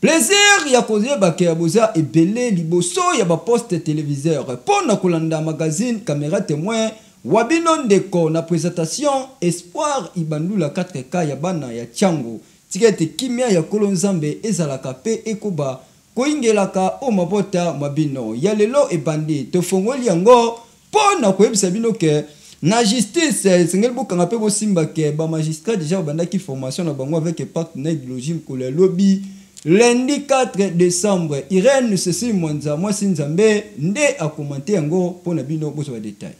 Plaisir ya koyeba que boza ebele liboso ya ba poste televiser po na kolanda magazine camera temoin wa bino ndeko na presentation espoir ibandula 4 cas ya bana ya tshangu tika ete kimia ya kolo nzambe ezalaka pe ekoba koingelaka o mabota ma bino ya lelo ebandi tofongoli yango Mpo na koyebisa bino que na justice esengeli bokanga mpe bosimba que ba magistrats dejà babandaki formation na bango avec impact na ideologie mokolo ya lobi lundi 4 decembre. Irène Cecile Mwanza mwasi Nzambe nde a commenter yango mpo na bino bozwa ba details.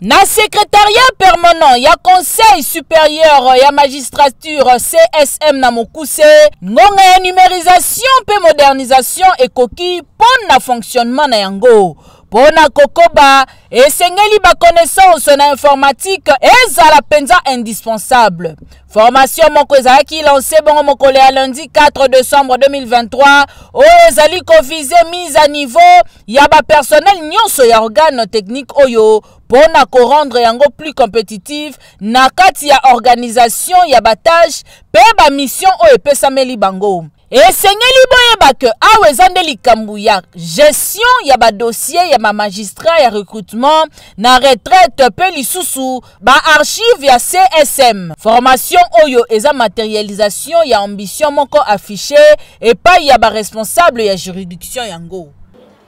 Na Secretariat permanent ya Conseil superieur ya magistrature, CSM, na mokuse, ngonga ya numerisation mpe modernisation ekoki mpo na fonctionnement na yango. mpo na kokoba esengeli ba connaissance na informatique ezala mpenza indispensable formasio moko ezalaki lanse bongo mokolo ya lundi 4 decembre 2023 oyo ezali kovise mise à niveau ya bapersonnel nyonso ya organe technique oyo mpo na korendre yango plus compétitive na kati ya organisation ya batage mpe bamisio oyo epesameli bango esengeli boyeba ke awa eza nde likambo ya gestion ya badossier ya bamagistrat ya recrutement na retraite mpe lisusu baarchive ya csm formation oyo eza materialisation ya ambition moko affiche epai ya baresponsable ya juridiction yango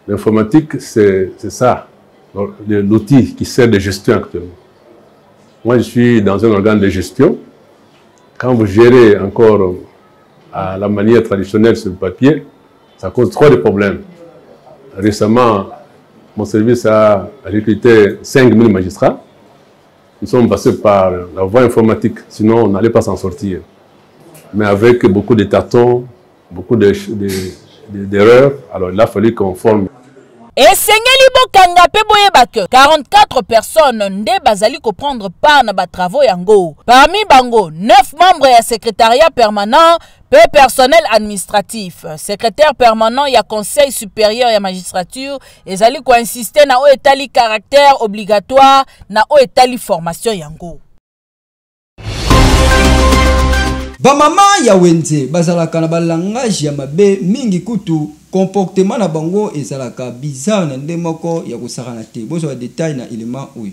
l'informatique c'est ça l'outil qui sert de gestion actuellement moi je suis dans un organe de gestion quand vous gérez encore à la manière traditionnelle sur le papier, ça cause trop de problèmes. Récemment, mon service a recruté 5000 magistrats. Ils sont passés par la voie informatique, sinon on n'allait pas s'en sortir. Mais avec beaucoup de tâtons, beaucoup d'erreurs, de, alors il a fallu qu'on forme Esengeli bokanga pe boyeba que 44 personnes nde bazali ko prendre part na ba travaux yango. Parmi bango 9 membres ya secretariat permanent pe personnel administratif. Secretaire permanent ya Conseil superieur ya magistrature ezali ko insister na oyo etali caractère obligatoire na oyo etali formation yango. Bamama ya wenze bazalaka na balangage ya mabe mingi kutu comportement na bango ezalaka bizarre na nde moko ya kosakana te. Bozwa detail na element oyo.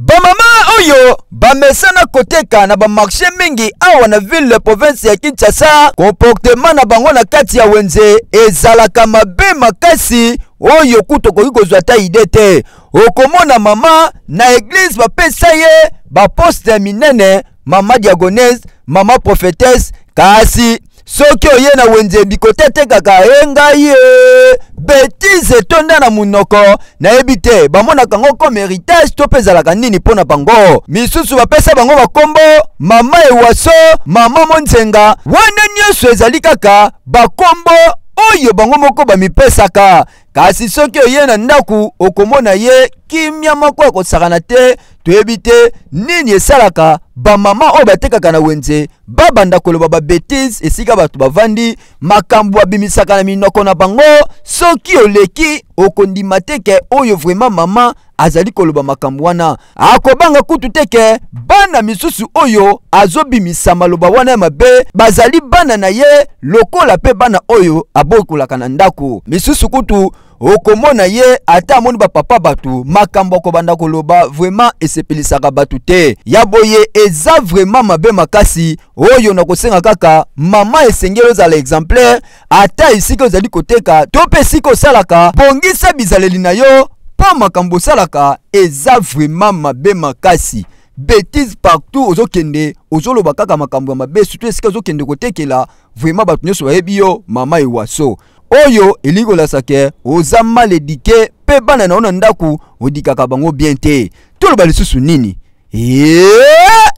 Bamama oyo bamesana koteka na bamarche mingi awa na ville province ya Kinshasa, comportement na bango na kati ya wenze ezalaka mabe makasi oyo kutu okoki kozwa ata idee te. okomona mama na eglize bapesa ye baposte ya minene mama diagonese mama prophetese kasi soki oye na wenze ebikote te kaka ye ngai ye betise etonda na monoko nayebi te bamonaka yango comme héritage to mpe ezalaka nini mpo na bango misusu bapesa bango bakombo mama ewaso mama monzenga wana nyonso ezali kaka bakombo oyo bango moko bamipesaka kasi soki oye na ndako okomona ye kimia moko ya kosakana te toyebi te nini esalaka bamama oyo batekaka na wenze babanda koloba babetise esika bato bavandi makambo babimisaka na minoko na bango soki oleki okondima te ke oyo vraimen mama azali koloba makambo wana akobanga kutu te ke bana misusu oyo azobimisa maloba wana ya mabe bazali bana na ye lokola mpe bana oyo abokolaka na ndako misusu kutu okomona ye ata amoni bapapa bato makambo akobanda koloba vraimen esepelisaka bato te ya boye eza vraimen mabe makasi oyo na kosenga kaka mama esengeli ozala exemplaire ata esika ozali koteka to mpe esika osalaka bongisa bizaleli na yo mpo makambo osalaka eza vraimen mabe makasi betise partout ozokende ozoloba kaka makambo ya mabe surtout esika ozokende kotekela vraimen bato nyonso bayebi yo mama ewaso oyo elingi kolasa ke oza mal edike mpe bana na yo na ndako odikaka bango bien te toloba lisusu nini eee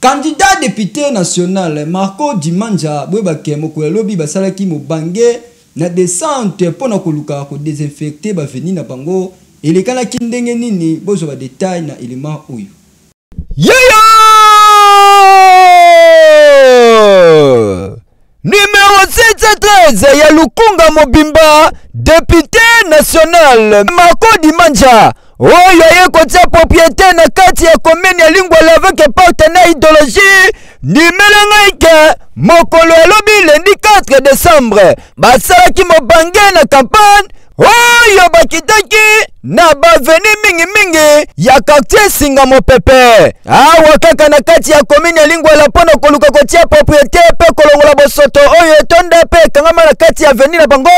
Candidat depute national Marco Dimanja boyebake mokolo ya lobi basalaki mobange na descente mpo na koluka ko desinfecter ba avenues na bango elekanaki ndenge nini bozwa ba details na element oyo. Yaya! Numero 713 ya lukunga mobimba depute national Makodi Manja oyo aye kotia propriete na kati ya komini ya Lingwala avec porte na ideologie ndimela ngai ke mokolo ya lobi lendi 4 decembre basalaki mobange na campagne oyo bakitaki na baveni mingimingi ya kartier singa mopepe awa kaka na kati ya komini ya lingwala mpo na koluka kotia propriete mpe kolongola bosoto oyo etonda mpe ekangama na kati ya veni na bango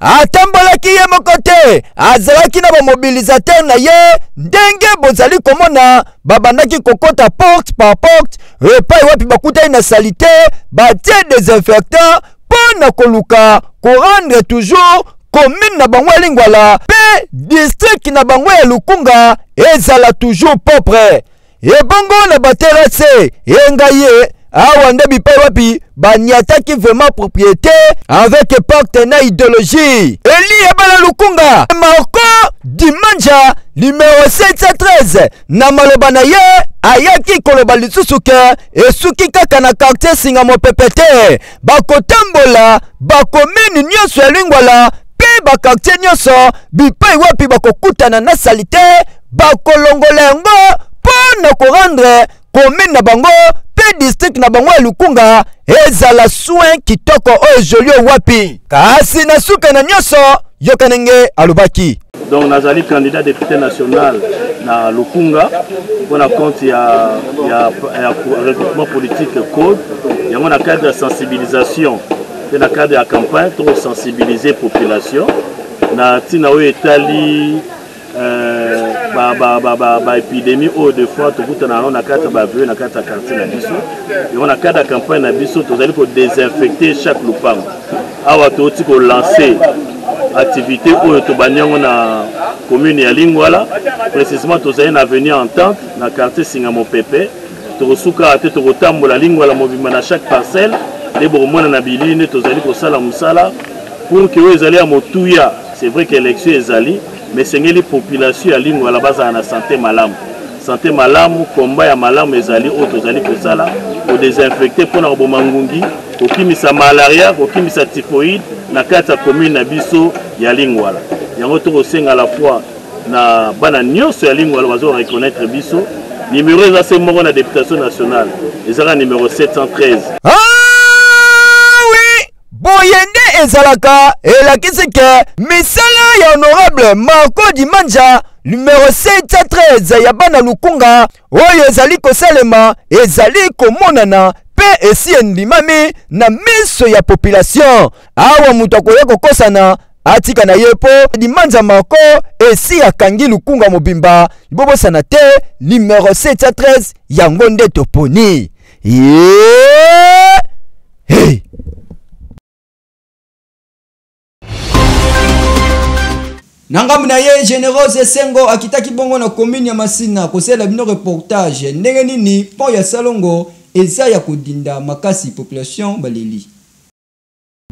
atambolaki ye moko te azalaki na bamobilisateur na ye ndenge bozali komona babandaki kokota porte par porte epai wapi bakutani na salite batie desinfectant mpo na koluka korendre toujours commune na bango ya lingwala mpe district na bango ya lukunga ezala toujours propre ebongo na baterase engai ye awa nde bipai wapi baniataki vraiment propriété avec pacte na idéologie elie bala lukunga marco dimanja numero 713 na maloba na ye ayaki koloba lisusu ke esuki kaka na kartier singa mopepe te bakotambola bakomini nyonso ya lingwala mpe bakartier nyonso bipai wapi bakokutana na salite bakolongola yango mpo na korendre komine na bango mpe distrike na bango ya lukunga ezala soin kitoko oyo jolio wapi kasi na suka na nyonso yokanenge alobaki donc nazali candidat député national na lokunga mpo na compte ya, ya, ya regroupement politique code yango na cadre ya sensibilisation mpe na cadre ya campagne tokosensibilize population na ntina oyo etali baepidémie euh, ba, ba, ba, oyo de fois tokutana yango na kati ya bavie na kati ya quartier na biso yango na cadre ya campagne na biso tozali kodesinfecte chaque lopango awa touti kolanse activité oyo tobandi yango na commune ya lingwala précisement tozali na avenue entente na quartier singa mopepe tokosuka te tokotambola lingwala mobimba na chaque parcelle nde bokomona na bilili nde tozali kosala mosala pour ke oyo ezali ya motuya c'est vrai que élection ezali mais esengeli population ya lingwala bazala na sante malamu sante malamu komba ya malamu ezali oyo tozali kosala kodesinfecte mpo na koboma ngungi kokimisa malaria kokimisa typhoïde na kati ya commune na biso ya lingwala yango tokosenga la fois na bana nyonso ya lingwala bazo reconnaitre biso nimero eza se moko na deputation nationale ezaka nimero 713 ah! boye nde ezalaka elakisi ke misala ya honorable marco dimanja numero 713 ya bana lukunga oyo ezali kosalema ezali komonana mpe esi endimami na miso ya population awa moto akoya kokosana atika na ye mpo dimanja marco esi akangi lukunga mobimba bobosana te numero 713 yango nde toponi Yeeeeee Hey! Na ngambo na ye Generose Esengo akitaki bongo na commune ya Masina kosalela bino reportage ndenge nini pont ya Salongo eza ya kodinda makasi population baleli.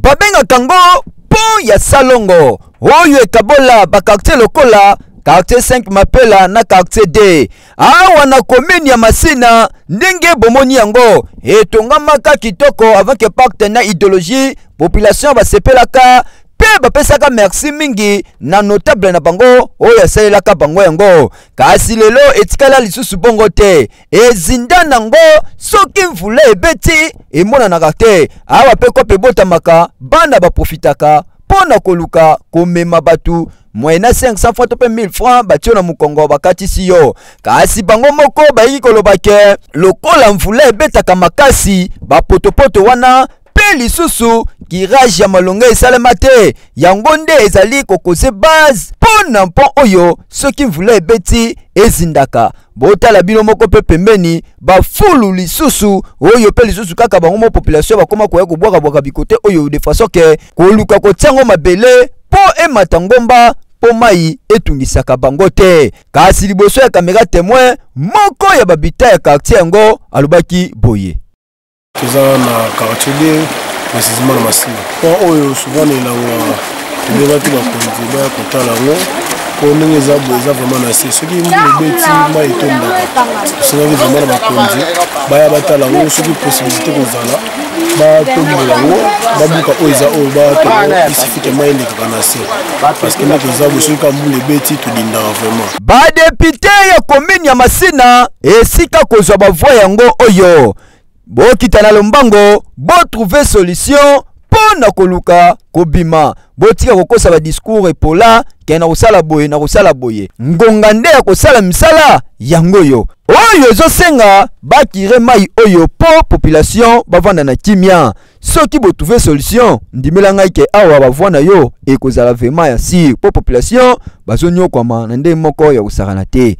babengaka yango pont ya salongo oyo ekabola bakartier lokola quartier 5 mapela na quartier 2 awa na komini ya masina ndenge bomoni yango etongamaka kitoko avec pacte na ideologie population basepelaka mpe bapesaka merci mingi na notable na bango oyo asalelaka bango yango kasi lelo etikala lisusu bongo te ezinda nango soki mvula ebeti emonanaka te awa mpe kope ebotamaka bana baprofitaka mpo na koluka komema bato moyena 500 francs to mpe 1000 francs batio na mokongo bakatisi yo kasi bango moko bayiki koloba ke lokola mvula ebetaka makasi bapotopoto wana mpe lisusu girage ya malonga esalema te yango nde ezali kokoze base mpo na mpo oyo soki mvula ebeti ezindaka botala bino moko mpe pembeni bafulu lisusu oyo mpe lisusu kaka bango mo population bakoma koya kobwakabwaka bikote oyo de façon ke koluka kotia yango mabele mpo emata ngomba mpo mai etungisaka bango te kasi liboso ya kamera temoin moko ya babita ya kartier yango alobaki boye toza na quartier de précisément na masina mpo oyo souvent na elanga ebengaki bakonzi baya kotala yango mpo ndenge eza boye eza vraiment na se soki lobeti mai etondaka osengaki vraiment na bakonzi baya batala yango soki possibilité kozala batombola yango babuka oyo eza oyo batongo isifike mai elekaka na se parce que ndenge eza boye soki kambula ebeti todindaka vraiment badepute ya komini ya masina esika kozwa bavoi yango oyo bokita na lombango botrouve solution mpo na koluka kobima botika kokosa badiskur epola ke na kosala boye na kosala boye ngonga nde ya kosala misala yango oyo oyo ezosenga bakire mai oyo mpo population bavanda na kimia soki botrouve solution ndimela ngai ke awa bavua na yo ekozala vraimen ya sire mpo population bazoniokwama na ndenge moko ya kosakana te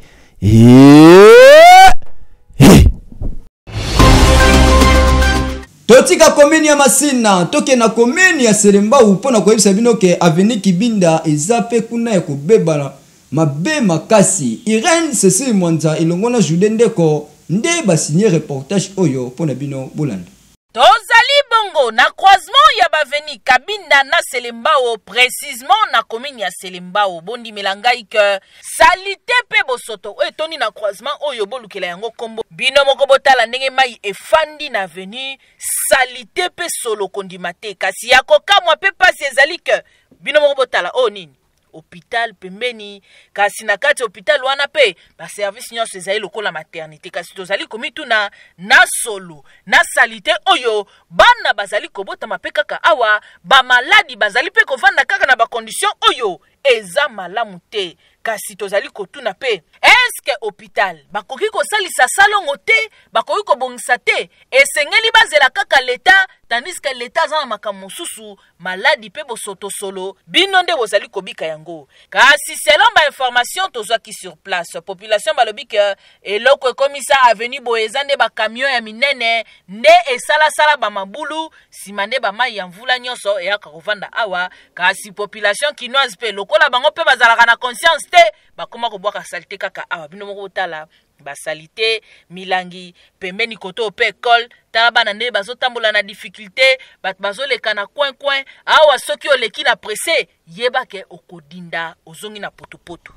totika komini ya masina toke na komini ya selembau mpo na koyebisa bino ke aveni kibinda eza mpe kuna ya kobebana mabe makasi irene cecile mwanza elongo na jude ndeko nde basinye reportage oyo mpo na bino bolanda Tozali bongo na croisement ya baveni Kabinda na Selembao, precisement na commune ya Selembao. Bondimela ngai que salite pe bosoto oyo etondi na croisement oyo bolukela yango kombo. Bino moko botala ndenge mai efandi na avenue, salite pe solo kondima te. Kasi ya kokamwa pe pasi ezali que bino moko botala oyo oh, nini? hopital pembeni kasi na kati ya hopital wana mpe baservice nyonso ezali lokola maternité kasi tozali komituna na solo na salite oyo bana bazali kobotama mpe kaka awa bamaladi bazali mpe kovanda kaka na bakondition oyo eza malamu te kasi tozali kotuna mpe eske hopital bakoki kosalisa salongo te bakoki kobongisa te esengeli bazela kaka leta tandiske leta aza na makambo mosusu maladi mpe bosoto solo bino nde bozali kobika yango kasi selon bainformation tozwaki sur place population balobi ke eloko ekomisa aveni boye eza nde bakamio ya minene nde esalasala bamabulu nsima nde bamai ya mvula nyonso eyaka kovanda awa kasi population kinoise mpe lokola bango mpe bazalaka na conscience te bakoma kobwaka salite kaka awa bino moko botala basalite milangi pembeni kote ope ekole tala bana nde bazotambola na difficulté bato bazoleka na coin coin awa soki oleki na presse yeba ke okodinda ozongi na potopoto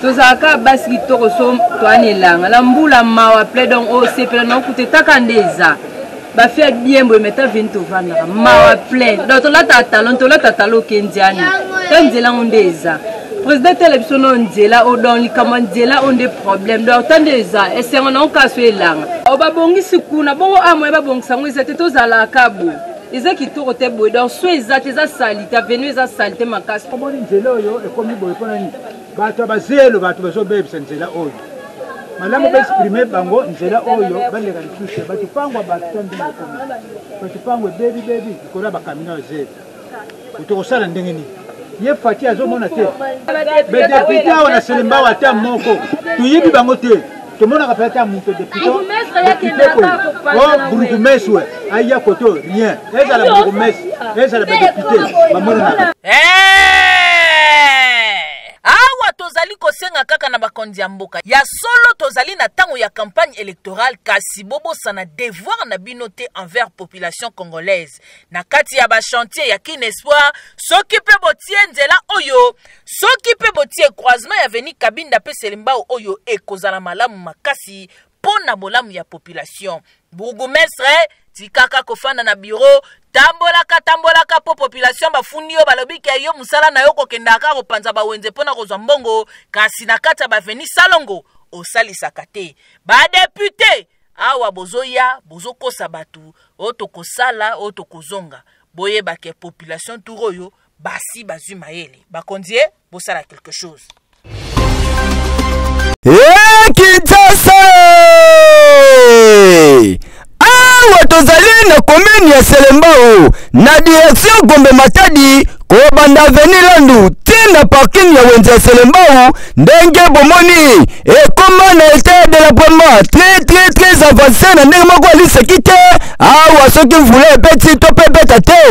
tozalaka basi kitoko so toana elanga na mbula mawa pledon osepela na okuta etaka nde eza bafi ya bien boye meta veni tovandaka mawa plein donc tolataka talon tolata talo oke nziani ta nzela yango nde eza président tala biso no nzela oyo donc likambo ya nzela oyo nde problème donc ta nde eza esengo nango kaka so elanga o babongisi kuna bongo a moye babongisa yango eza te tozalaka ka boye eza kitoko te boye donc so eza te eza salite avenu eza salite makasi omoni nzela oyo ekomi boye mpo na nini bato ya bazelo bato bazobebisa nzela oyo malamu baexprime bango nzela oyo baleka lisusu bato pangwa bato ta ndenge ekomi bato pangwa ebebi bebi likolo ya bakamino ya zelo otokosala ndenge nini ye fati azomona te bedepite awa na selembawa ata moko toyebi bango te tomonaka mpe ata moto deputeburgumestre aya koto rien ezala burgumestre ezala badepute bamonanaka tozali kosenga kaka na bakonzi ya mboka ya solo tozali na ntango ya campagne électorale kasi bobosana devoir na bino te envers population congolaise na kati ya bachantier ya kin espoir soki mpe botie nzela oyo soki mpe botie croisement ya avenue kabinda mpe selimbao oyo ekozala malamu makasi mpo na bolamu ya population bourgoumestre tikaka kofanda na biro tambolaka tambolaka mpo population bafundi yo balobi ke yo mosala na yo kokendaka kaka kopanza bawenze mpo na kozwa mbongo kasi na kati ya baveni salongo osalisaka te badepute awa bozoya bozokosa bato oyo tokosala oyo tokozonga boyebake population tour oyo Basi bazui mayele. Bakonzi ye, bosala quelque chose. Hey, Kinshasa! Awa tozali na komini ya Selembao na direction Gombe Matadi kobanda avenue Landu ti na parking ya wenze ya Selembao ndenge bomoni ekoma na etat de la vraiment très très très avancé na ndenge moko aliseki te awa soki mvula ebeti to mpe ebeta te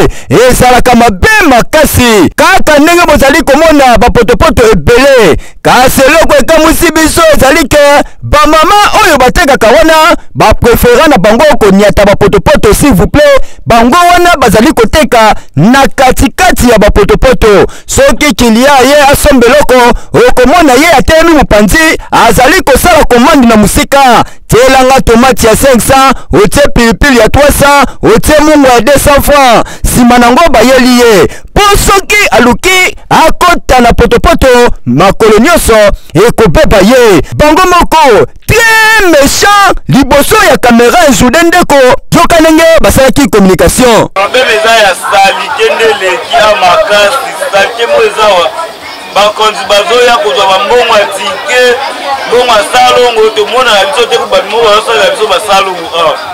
ezalaka mabe makasi kaka ndenge bozali komona bapotopoto ebele kasi eloko ekamwisi biso ezali ke bamama oyo batekaka wana baprefera na bango konyata bapotopoto s'il vous plaît bango wana bazali koteka na katikati ya bapotopoto soki kiliya ye asomba eloko okomona ye atelemi mopanzi azali kosala komande na mosika tielanga tomati ya 500 otie pilipili ya 300 otie mungu ya 200 franc nsima na yango bayeli ye mpo soki aluki akota na potopoto makolo nyonso ekobeba ye bango moko très méchant liboso ya kamera ezude ndeko yoka ndenge basalaki communication problème eza ya salite nde eleki ya makasi salite mo eza wa bakonzi bazoya kozwa bambongo ya tike mbongo ya salongo tomonaka biso te bato moko bazosalela biso basalongo awa ah.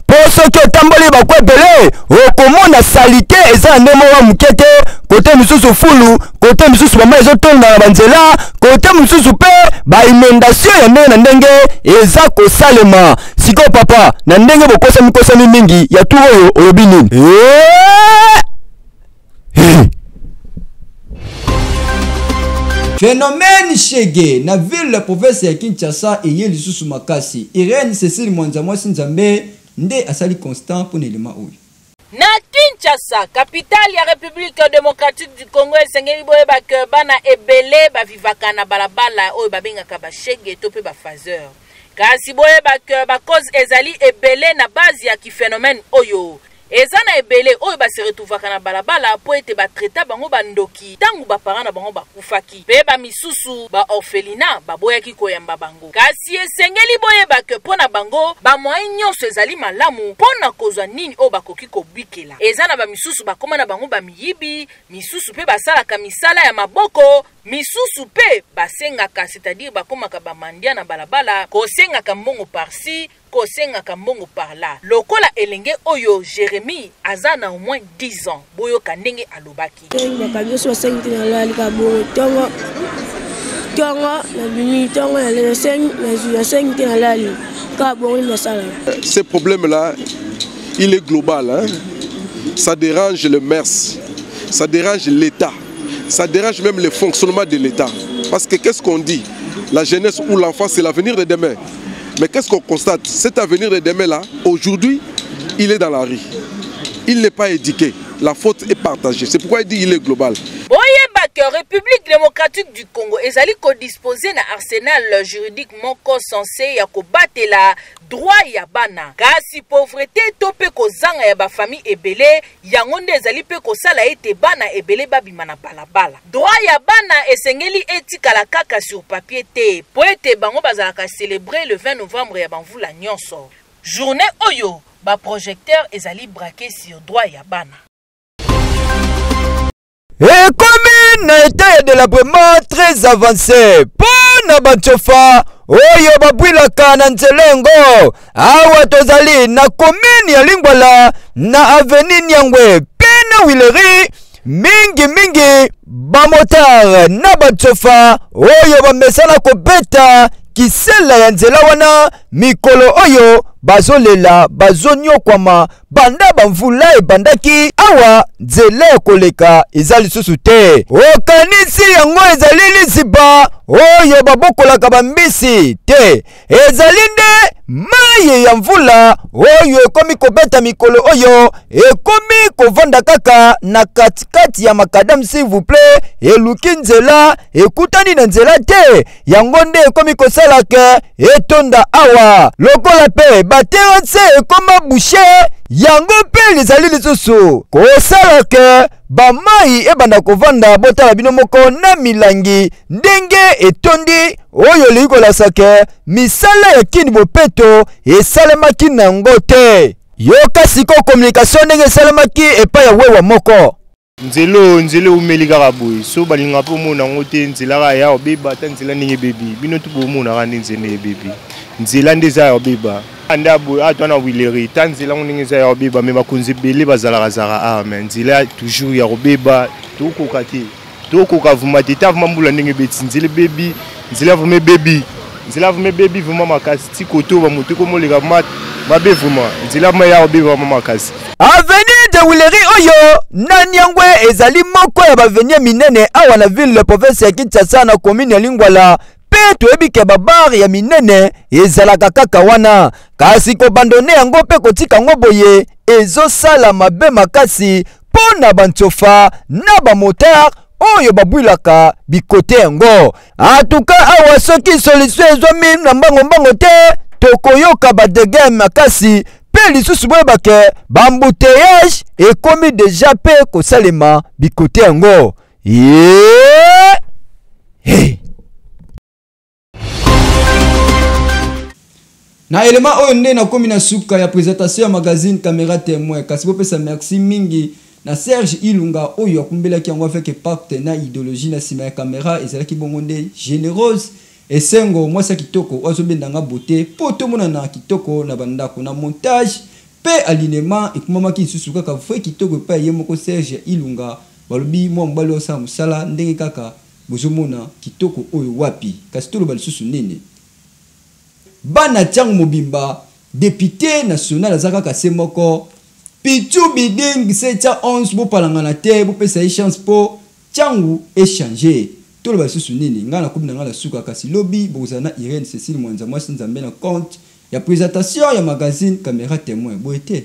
mpo soki otamboli baku ebele okomona salite eza na ndenge moko moke te kote mosusu fulu kote mosusu bama ezotonda na banzela kote mosusu mpe bainondation ya ndenge na ndenge eza kosalema sikoyo papa na ndenge bokosamikosami mingi ya tu oyo olobi nini eee Hey! Phénomène Chegue na ville province ya Kinshasa eye lisusu makasi. Irène Cécile Mwanza mwasi Nzambe nde asali constant mpo na elema oyo. Na Kinshasa, capitale ya Republique democratique du Congo, esengeli boyeba que bana ebele bavivaka na balabala oyo babengaka ba shege to mpe ba phaseur. Kasi boyeba que ba cause ezali ebele na base ya ki phenomène oyo. Eza na ebele oyo ba se retrouvaka na balabala mpo ete ba traita bango ba ndoki ntango ba parents na bango bakufaki mpe ba misusu ba orphelinats baboyaki koyamba bango. Kasi esengeli boyeba que mpo na bango ba moyens nionso ezali malamu mpo na kozwa nini oyo bakoki kobikela. Eza na ba misusu bakoma na bango ba miyibi, misusu mpe basalaka misala ya maboko, misusu mpe basengaka c'est-à-dire bakomaka ba mendiants na balabala kosengaka mbongo par ci, kosengaka mbongo par là lokola elenge oyo jeremie aza na au moins 10 ans boyoka ndenge alobaki tolingaka nyonso basengi te nalalika bongo ntongo ntongo nabimi ntongo nasengi nazwi nasengi te nalali kaka bongo nde nasala ce problème là il est global hein? ça dérange le mers ça dérange l'état ça dérange même le fonctionnement de l'état parce que qu'est ce qu'on dit la jeunesse ou l'enfant c'est l'avenir de demain Mais qu'est-ce qu'on constate Cet avenir de demain là, aujourd'hui, il est dans la rue. Il n'est pas éduqué. La faute est partagée. C'est pourquoi il dit il est global. Boyeba que République démocratique du Congo ezali ko disposer na arsenal juridique moko censé ya kobatela droit ya bana kasi pauvreté to mpe kozanga ya bafamille ebele yango nde ezali mpe kosala ete bana ebele babima na balabala Droit ya bana esengeli etikala kaka sur papier te mpo ete bango bazalaka celebrer le 20 novembre ya bamvula nyonso. Journee oyo ba projecteurs ezali braquer sur droit ya bana. ekomi na etat ya delabrement très avance mpo na bancofa oyo babwilaka na nzela yango awa tozali na komine ya lingwala na aveni nyangwe mpe na wileri mingimingi bamotare na batsofa oyo bamesana kobeta kisela ya nzela wana mikolo oyo bazolela bazonyokwama banda bamvula ebandaki awa nzela ya koleka eza lisusu te okanisi yango ezali liziba oyo babokolaka bambisi te ezali nde mayi ya mvula oyo ekomi kobeta mikolo oyo ekomi kovanda kaka na katikati ya makadam s'il vous plaît eluki nzela ekutani na nzela te yango nde ekomi kosala ke etonda awa lokola mpe baterase ekoma bushe yango mpe lizali lisusu kosala ke bamai ebanda kovanda botala bino moko na milangi ndenge etondi oyo elingi kolakisa ke misala ya kini bopeto esalemaki nango te yoka siko communication ndenge esalemaki epai ya wewa moko nzela oyo nzela eumeli kaka boye so balinga mpe omona yango te nzela kaka ya obeba ata nzela ndenge ebebi bino tu bomonaka nde nzela ndenge ebebi nzela nde eza ya obeba nde aboye ato wana wileri ta nzela yango ndenge eza ya obeba me bakonzi ebele bazalaka zaka awa me nzela toujours ya kobeba tokoka te tokoka vuma te ta vuma mbula ndenge ebeti nzela ebebi nzela vuma ebebi nzela vuma ebebi vuma makasi ti koto bamoto ekomoleka mabe vuma nzela vuma ya obebi vuma makasi avenue de wileri oyo na niangwe ezali moko ya baavenue minene awa na ville province ya kinshasa na commune ya lingwala Mpe toyebi ke babare ya minene ezalaka kaka wana, kasi kobandone yango mpe kotika yango boye ezosala mabe makasi mpo na bansofa na bamotare oyo babwilaka bikote yango. Atuka awa soki solution ezwami na mbango mbango te, tokoyoka badege makasi mpe lisusu boyeba ke bambuteage ekomi deja mpe kosalema bikote yango. Yeah! Hey! na elema oyo nde nakomi na suka ya presentation ya magazine camera temoin kasi bopesa merci mingi na serge ilunga oyo akumbelaki yango avec pacte na idéologie na nsima ya camera ezalaki bongo nde générose esengo mwasi ya kitoko oyo azobenda nga bote mpo tomonana kitoko na bandako na montage mpe alinema ekomamaki lisusu kaka vrai kitoko epai ye moko serge ilunga Balobi mwana mobali oyo asala mosala ndenge kaka bozo mona kitoko oyo wapi kasi toloba lisusu nini bana tiango mobimba depute national aza kaka se moko pitshou biding se tia ons bopalangana te bopesa ye chance po tiango e change toloba lisusu nini nga nakomi na nga na suka kasi lobi bokozala na Irene Cecile mwanza mwasi nzambe na compte ya presentation ya magazine camera temoin boye te.